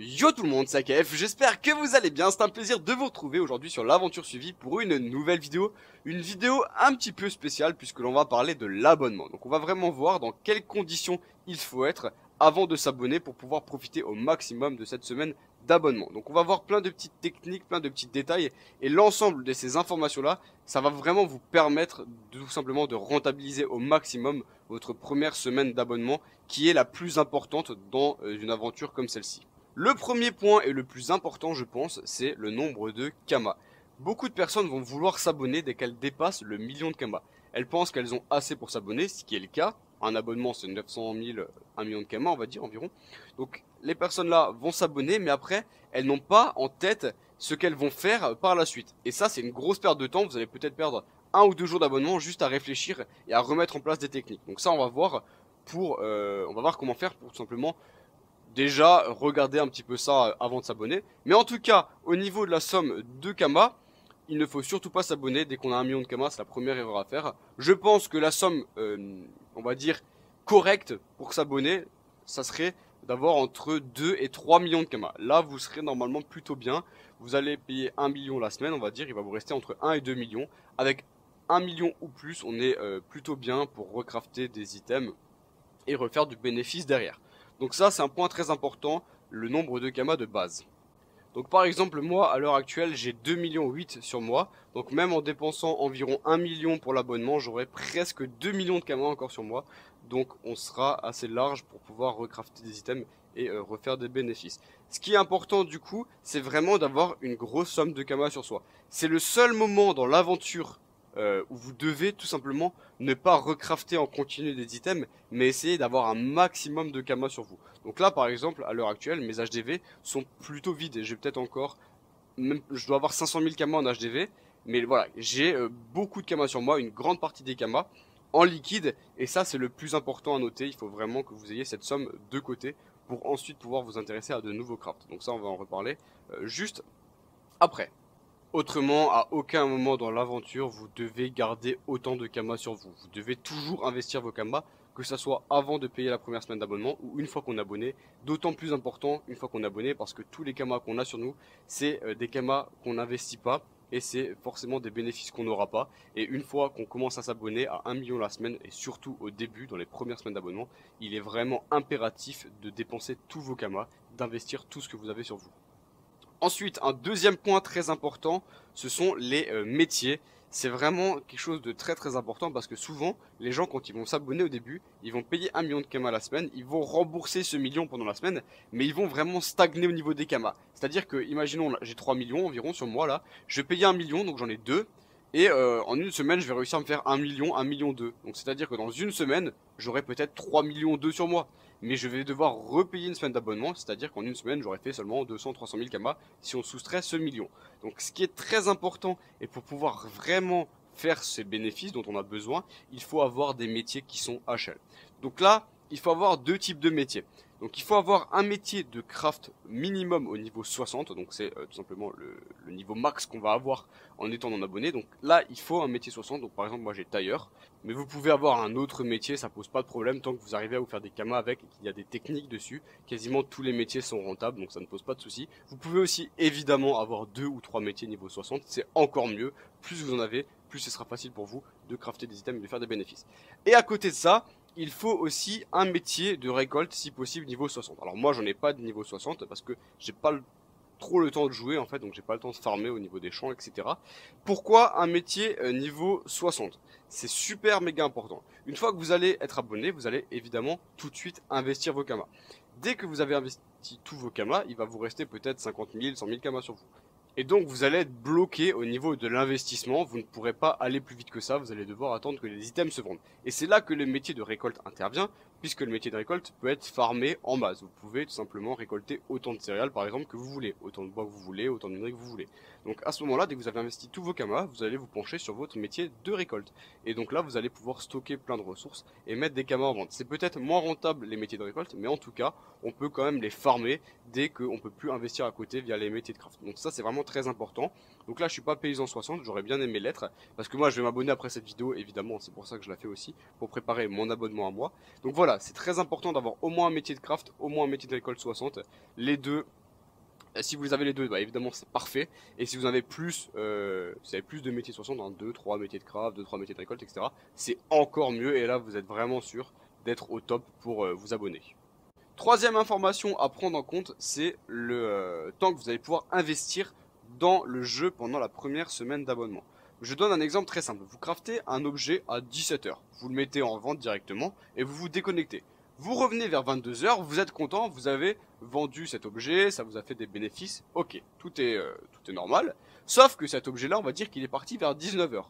Yo tout le monde, c'est AKF, j'espère que vous allez bien, c'est un plaisir de vous retrouver aujourd'hui sur l'aventure suivie pour une nouvelle vidéo, une vidéo un petit peu spéciale puisque l'on va parler de l'abonnement. Donc on va vraiment voir dans quelles conditions il faut être avant de s'abonner pour pouvoir profiter au maximum de cette semaine d'abonnement. Donc on va voir plein de petites techniques, plein de petits détails et l'ensemble de ces informations là, ça va vraiment vous permettre tout simplement de rentabiliser au maximum votre première semaine d'abonnement qui est la plus importante dans euh, une aventure comme celle-ci. Le premier point et le plus important, je pense, c'est le nombre de kamas. Beaucoup de personnes vont vouloir s'abonner dès qu'elles dépassent le million de kamas. Elles pensent qu'elles ont assez pour s'abonner, ce qui est le cas. Un abonnement, c'est 900 000, 1 million de kamas, on va dire environ. Donc, les personnes là vont s'abonner, mais après, elles n'ont pas en tête ce qu'elles vont faire par la suite. Et ça, c'est une grosse perte de temps. Vous allez peut-être perdre un ou deux jours d'abonnement juste à réfléchir et à remettre en place des techniques. Donc ça, on va voir pour, euh, on va voir comment faire pour tout simplement déjà regarder un petit peu ça avant de s'abonner. Mais en tout cas, au niveau de la somme de Kama, il ne faut surtout pas s'abonner dès qu'on a un million de Kama, c'est la première erreur à faire. Je pense que la somme, euh, on va dire, correcte pour s'abonner, ça serait d'avoir entre 2 et 3 millions de Kama. Là, vous serez normalement plutôt bien. Vous allez payer 1 million la semaine, on va dire, il va vous rester entre 1 et 2 millions. Avec 1 million ou plus, on est euh, plutôt bien pour recrafter des items et refaire du bénéfice derrière. Donc ça, c'est un point très important, le nombre de kamas de base. Donc par exemple, moi, à l'heure actuelle, j'ai 2 millions 8 sur moi. Donc même en dépensant environ 1 million pour l'abonnement, j'aurai presque 2 millions de kamas encore sur moi. Donc on sera assez large pour pouvoir recrafter des items et euh, refaire des bénéfices. Ce qui est important du coup, c'est vraiment d'avoir une grosse somme de kamas sur soi. C'est le seul moment dans l'aventure euh, où vous devez tout simplement ne pas recrafter en continu des items, mais essayer d'avoir un maximum de kamas sur vous. Donc là, par exemple, à l'heure actuelle, mes HDV sont plutôt vides. J'ai peut-être encore, même, je dois avoir 500 000 kamas en HDV, mais voilà, j'ai euh, beaucoup de kamas sur moi, une grande partie des kamas en liquide, et ça c'est le plus important à noter. Il faut vraiment que vous ayez cette somme de côté pour ensuite pouvoir vous intéresser à de nouveaux crafts. Donc ça, on va en reparler euh, juste après. Autrement, à aucun moment dans l'aventure, vous devez garder autant de kamas sur vous. Vous devez toujours investir vos kamas, que ce soit avant de payer la première semaine d'abonnement ou une fois qu'on est abonné. D'autant plus important une fois qu'on est abonné parce que tous les kamas qu'on a sur nous, c'est euh, des kamas qu'on n'investit pas et c'est forcément des bénéfices qu'on n'aura pas. Et une fois qu'on commence à s'abonner à 1 million la semaine et surtout au début, dans les premières semaines d'abonnement, il est vraiment impératif de dépenser tous vos kamas, d'investir tout ce que vous avez sur vous. Ensuite, un deuxième point très important, ce sont les euh, métiers. C'est vraiment quelque chose de très très important parce que souvent, les gens quand ils vont s'abonner au début, ils vont payer un million de kamas la semaine, ils vont rembourser ce million pendant la semaine, mais ils vont vraiment stagner au niveau des kamas. C'est-à-dire que, imaginons, j'ai 3 millions environ sur moi là, je vais payer un million, donc j'en ai deux, et euh, en une semaine, je vais réussir à me faire un million, un million deux. Donc c'est-à-dire que dans une semaine, j'aurai peut-être 3 millions 2 sur moi mais je vais devoir repayer une semaine d'abonnement, c'est-à-dire qu'en une semaine, j'aurais fait seulement 200-300 000 kamas si on soustrait ce million. Donc ce qui est très important, et pour pouvoir vraiment faire ces bénéfices dont on a besoin, il faut avoir des métiers qui sont HL. Donc là, il faut avoir deux types de métiers. Donc il faut avoir un métier de craft minimum au niveau 60, donc c'est euh, tout simplement le, niveau max qu'on va avoir en étant non abonné. Donc là il faut un métier 60, donc par exemple moi j'ai tailleur, mais vous pouvez avoir un autre métier, ça pose pas de problème tant que vous arrivez à vous faire des kamas avec et qu'il y a des techniques dessus. Quasiment tous les métiers sont rentables, donc ça ne pose pas de souci. Vous pouvez aussi évidemment avoir deux ou trois métiers niveau 60, c'est encore mieux. Plus vous en avez, plus ce sera facile pour vous de crafter des items et de faire des bénéfices. Et à côté de ça, il faut aussi un métier de récolte si possible niveau 60. Alors moi j'en ai pas de niveau 60 parce que j'ai pas trop le temps de jouer en fait donc j'ai pas le temps de farmer au niveau des champs etc. Pourquoi un métier euh, niveau 60 C'est super méga important. Une fois que vous allez être abonné vous allez évidemment tout de suite investir vos kamas. Dès que vous avez investi tous vos kamas il va vous rester peut-être 50 000, 100 000 kamas sur vous. Et donc vous allez être bloqué au niveau de l'investissement, vous ne pourrez pas aller plus vite que ça, vous allez devoir attendre que les items se vendent. Et c'est là que le métier de récolte intervient, puisque le métier de récolte peut être farmé en base. Vous pouvez tout simplement récolter autant de céréales par exemple que vous voulez, autant de bois que vous voulez, autant de minerais que vous voulez. Donc à ce moment-là, dès que vous avez investi tous vos kamas, vous allez vous pencher sur votre métier de récolte. Et donc là, vous allez pouvoir stocker plein de ressources et mettre des kamas en vente. C'est peut-être moins rentable les métiers de récolte, mais en tout cas, on peut quand même les farmer dès qu'on peut plus investir à côté via les métiers de craft. Donc ça, c'est vraiment très important. Donc là, je suis pas paysan 60, j'aurais bien aimé l'être, parce que moi, je vais m'abonner après cette vidéo, évidemment, c'est pour ça que je la fais aussi, pour préparer mon abonnement à moi. Donc voilà, c'est très important d'avoir au moins un métier de craft, au moins un métier de récolte 60. Les deux Si vous avez les deux, bah évidemment c'est parfait. Et si vous avez plus, euh, vous avez plus de métiers 60, dans 2, 3 métiers de craft, 2, 3 métiers de récolte, etc. C'est encore mieux et là vous êtes vraiment sûr d'être au top pour euh, vous abonner. Troisième information à prendre en compte, c'est le euh, temps que vous allez pouvoir investir dans le jeu pendant la première semaine d'abonnement. Je donne un exemple très simple. Vous craftez un objet à 17h. Vous le mettez en vente directement et vous vous déconnectez. Vous revenez vers 22h, vous êtes content, vous avez vendu cet objet, ça vous a fait des bénéfices. Ok, tout est, euh, tout est normal. Sauf que cet objet-là, on va dire qu'il est parti vers 19h.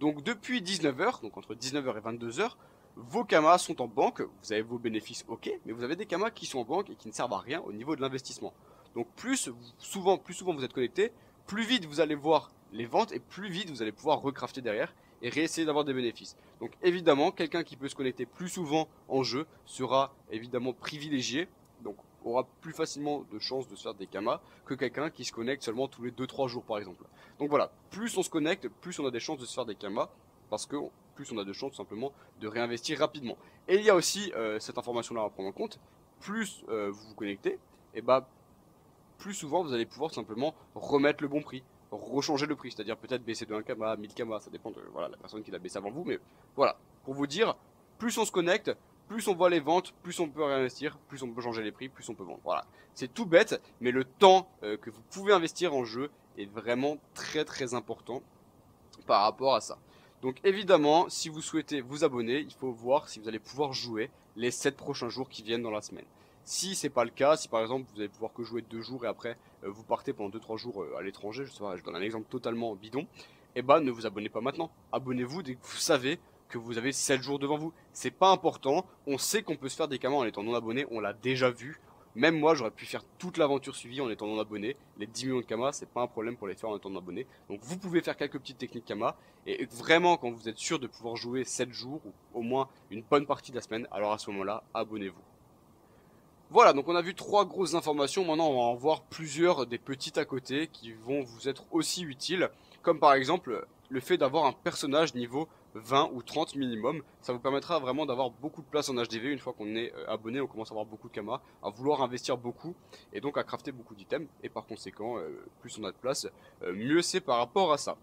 Donc depuis 19h, donc entre 19h et 22h, vos kamas sont en banque, vous avez vos bénéfices, ok, mais vous avez des kamas qui sont en banque et qui ne servent à rien au niveau de l'investissement. Donc plus souvent, plus souvent vous êtes connecté, plus vite vous allez voir les ventes et plus vite vous allez pouvoir recrafter derrière et réessayer d'avoir des bénéfices. Donc évidemment, quelqu'un qui peut se connecter plus souvent en jeu sera évidemment privilégié, donc aura plus facilement de chances de se faire des kamas que quelqu'un qui se connecte seulement tous les 2-3 jours par exemple. Donc voilà, plus on se connecte, plus on a des chances de se faire des kamas, parce que plus on a de chances simplement de réinvestir rapidement. Et il y a aussi euh, cette information-là à prendre en compte, plus euh, vous vous connectez, et bah plus souvent vous allez pouvoir simplement remettre le bon prix rechanger le prix, c'est-à-dire peut-être baisser de 1 kama à 1000 kama, ça dépend de voilà, la personne qui l'a baissé avant vous, mais voilà, pour vous dire, plus on se connecte, plus on voit les ventes, plus on peut réinvestir, plus on peut changer les prix, plus on peut vendre. Voilà, c'est tout bête, mais le temps euh, que vous pouvez investir en jeu est vraiment très très important par rapport à ça. Donc évidemment, si vous souhaitez vous abonner, il faut voir si vous allez pouvoir jouer les 7 prochains jours qui viennent dans la semaine. Si c'est pas le cas, si par exemple vous allez pouvoir que jouer deux jours et après euh, vous partez pendant 2-3 jours euh, à l'étranger, je sais pas, je donne un exemple totalement bidon, eh ben, ne vous abonnez pas maintenant. Abonnez-vous dès que vous savez que vous avez 7 jours devant vous. C'est pas important, on sait qu'on peut se faire des camas en étant non abonné, on l'a déjà vu. Même moi, j'aurais pu faire toute l'aventure suivie en étant non abonné. Les 10 millions de kamas, c'est pas un problème pour les faire en étant non abonné. Donc vous pouvez faire quelques petites techniques kamas. Et vraiment, quand vous êtes sûr de pouvoir jouer 7 jours, ou au moins une bonne partie de la semaine, alors à ce moment-là, abonnez-vous. Voilà, donc on a vu trois grosses informations. Maintenant, on va en voir plusieurs des petites à côté qui vont vous être aussi utiles. Comme par exemple, le fait d'avoir un personnage niveau 20 ou 30 minimum. Ça vous permettra vraiment d'avoir beaucoup de place en HDV une fois qu'on est euh, abonné, on commence à avoir beaucoup de kamas, à vouloir investir beaucoup et donc à crafter beaucoup d'items. Et par conséquent, euh, plus on a de place, euh, mieux c'est par rapport à ça.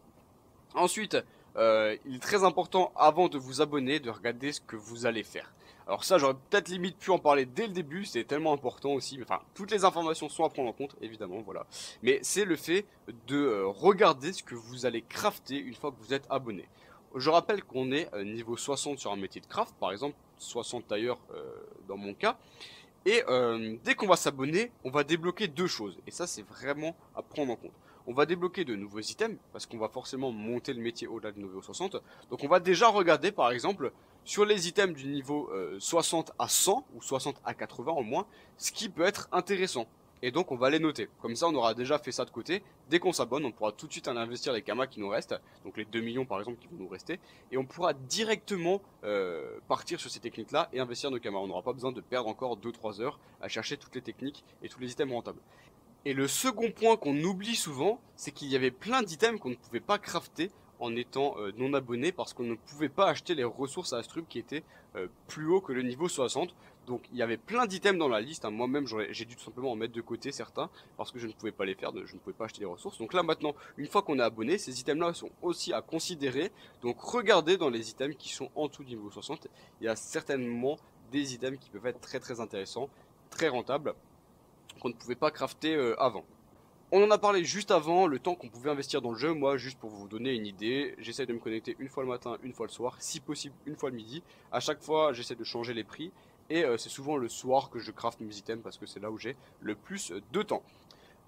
Ensuite, il est très important avant de vous abonner de regarder ce que vous allez faire. Alors ça, j'aurais peut-être limite pu en parler dès le début, c'est tellement important aussi. Enfin, toutes les informations sont à prendre en compte, évidemment, voilà. Mais c'est le fait de euh, regarder ce que vous allez crafter une fois que vous êtes abonné. Je rappelle qu'on est euh, niveau 60 sur un métier de craft, par exemple 60 tailleurs euh, dans mon cas. Et dès qu'on va s'abonner, on va débloquer deux choses. Et ça, c'est vraiment à prendre en compte on va débloquer de nouveaux items, parce qu'on va forcément monter le métier au-delà du niveau 60. Donc on va déjà regarder par exemple sur les items du niveau 60 euh, à 100, ou 60 à 80 au moins, ce qui peut être intéressant. Et donc on va les noter. Comme ça on aura déjà fait ça de côté. Dès qu'on s'abonne, on pourra tout de suite aller investir les kamas qui nous restent, donc les 2 millions par exemple qui vont nous rester, et on pourra directement euh, partir sur ces techniques-là et investir nos kamas. On n'aura pas besoin de perdre encore 2-3 heures à chercher toutes les techniques et tous les items rentables. Et le second point qu'on oublie souvent, c'est qu'il y avait plein d'items qu'on ne pouvait pas crafter en étant euh, non abonné parce qu'on ne pouvait pas acheter les ressources à Astrub qui étaient euh, plus haut que le niveau 60. Donc il y avait plein d'items dans la liste. Hein. Moi-même j'ai dû tout simplement en mettre de côté certains parce que je ne pouvais pas les faire, je ne pouvais pas acheter les ressources. Donc là maintenant, une fois qu'on est abonné, ces items-là sont aussi à considérer. Donc regardez dans les items qui sont en tout niveau 60. Il y a certainement des items qui peuvent être très très intéressants, très rentables qu'on ne pouvait pas crafter euh, avant. On en a parlé juste avant, le temps qu'on pouvait investir dans le jeu. Moi, juste pour vous donner une idée, j'essaie de me connecter une fois le matin, une fois le soir, si possible une fois le midi. À chaque fois, j'essaie de changer les prix. Et euh, c'est souvent le soir que je craft mes items parce que c'est là où j'ai le plus de temps.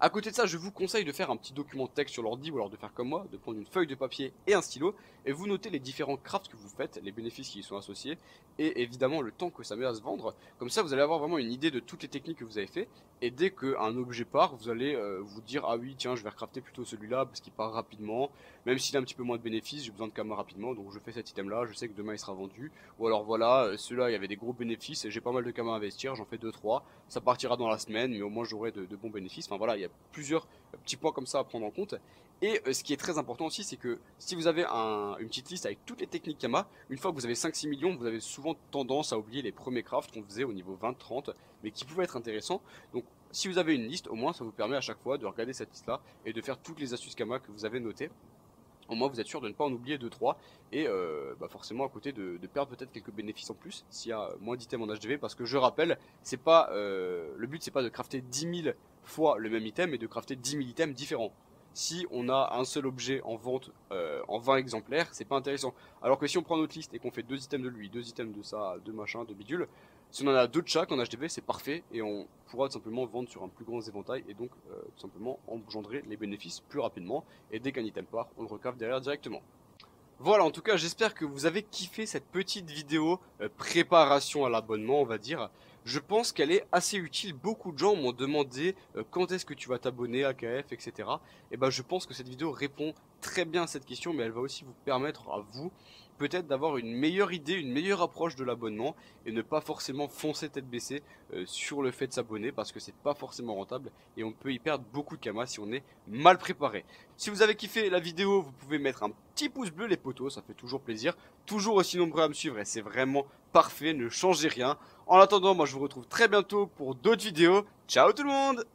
À côté de ça, je vous conseille de faire un petit document texte sur l'ordi ou alors de faire comme moi, de prendre une feuille de papier et un stylo et vous notez les différents crafts que vous faites, les bénéfices qui y sont associés et évidemment le temps que ça met à se vendre. Comme ça, vous allez avoir vraiment une idée de toutes les techniques que vous avez fait et dès qu'un objet part, vous allez euh, vous dire ah oui tiens je vais recrafter plutôt celui-là parce qu'il part rapidement, même s'il a un petit peu moins de bénéfices, j'ai besoin de camas rapidement donc je fais cet item là, je sais que demain il sera vendu ou alors voilà euh, celui-là il y avait des gros bénéfices, j'ai pas mal de camas à investir, j'en fais 2-3, ça partira dans la semaine mais au moins j'aurai de, de, bons bénéfices. Enfin voilà il y a plusieurs petits points comme ça à prendre en compte et euh, ce qui est très important aussi, c'est que si vous avez une petite liste avec toutes les techniques Kama, une fois que vous avez 5-6 millions, vous avez souvent tendance à oublier les premiers crafts qu'on faisait au niveau 20-30, mais qui pouvaient être intéressants. Donc si vous avez une liste, au moins ça vous permet à chaque fois de regarder cette liste là et de faire toutes les astuces Kama que vous avez notées. Au moins vous êtes sûr de ne pas en oublier 2-3 et euh, bah forcément à côté de, perdre peut-être quelques bénéfices en plus s'il y a moins d'items en HDV parce que je rappelle, c'est pas euh, le but c'est pas de crafter 10 000 fois le même item mais de crafter 10 000 items différents. Si on a un seul objet en vente euh, en 20 exemplaires, c'est pas intéressant. Alors que si on prend notre liste et qu'on fait deux items de lui, deux items de ça, deux machins, deux bidules, si on en a deux de chaque en HDV, c'est parfait et on pourra tout simplement vendre sur un plus grand éventail et donc euh, tout simplement engendrer les bénéfices plus rapidement. Et dès qu'un item part, on le recave derrière directement. Voilà, en tout cas, j'espère que vous avez kiffé cette petite vidéo euh, préparation à l'abonnement, on va dire. Je pense qu'elle est assez utile. Beaucoup de gens m'ont demandé euh, quand est-ce que tu vas t'abonner à KF, etc. Et ben, je pense que cette vidéo répond très bien cette question, mais elle va aussi vous permettre à vous peut-être d'avoir une meilleure idée, une meilleure approche de l'abonnement et ne pas forcément foncer tête baissée euh, sur le fait de s'abonner parce que c'est pas forcément rentable et on peut y perdre beaucoup de kamas si on est mal préparé. Si vous avez kiffé la vidéo, vous pouvez mettre un petit pouce bleu les potos, ça fait toujours plaisir. Toujours aussi nombreux à me suivre et c'est vraiment parfait, ne changez rien. En attendant, moi je vous retrouve très bientôt pour d'autres vidéos. Ciao tout le monde